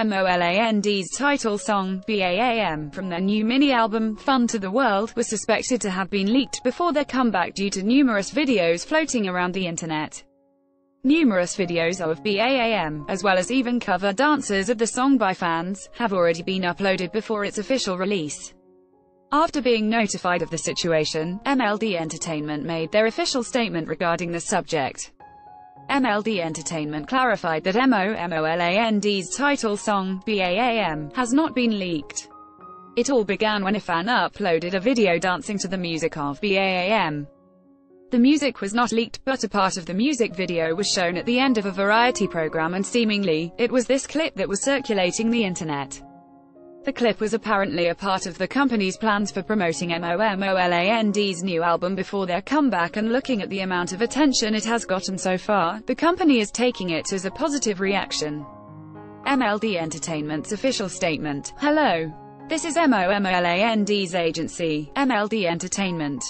MOMOLAND's title song, BAAM, from their new mini-album, Fun to the World, was suspected to have been leaked before their comeback due to numerous videos floating around the internet. Numerous videos of BAAM, as well as even cover dances of the song by fans, have already been uploaded before its official release. After being notified of the situation, MLD Entertainment made their official statement regarding the subject. MLD Entertainment clarified that MOMOLAND's title song, BAAM, has not been leaked. It all began when a fan uploaded a video dancing to the music of BAAM. The music was not leaked, but a part of the music video was shown at the end of a variety program and seemingly, it was this clip that was circulating the internet. The clip was apparently a part of the company's plans for promoting MOMOLAND's new album before their comeback and looking at the amount of attention it has gotten so far, the company is taking it as a positive reaction. MLD Entertainment's official statement, Hello. This is MOMOLAND's agency, MLD Entertainment.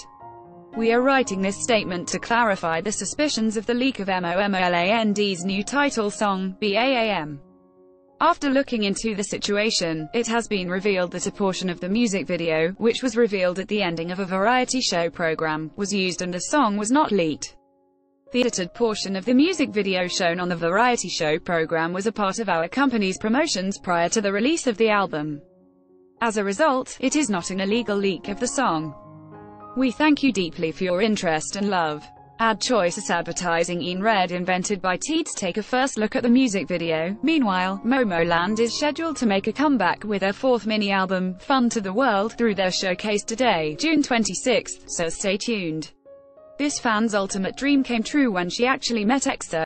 We are writing this statement to clarify the suspicions of the leak of MOMOLAND's new title song, BAAM. After looking into the situation, it has been revealed that a portion of the music video, which was revealed at the ending of a variety show program, was used and the song was not leaked. The edited portion of the music video shown on the variety show program was a part of our company's promotions prior to the release of the album. As a result, it is not an illegal leak of the song. We thank you deeply for your interest and love. Ad Choices Advertising in Red invented by T to take a first look at the music video. Meanwhile, Momoland is scheduled to make a comeback with their fourth mini-album, Fun to the World, through their showcase today, June 26, so stay tuned. This fan's ultimate dream came true when she actually met EXO.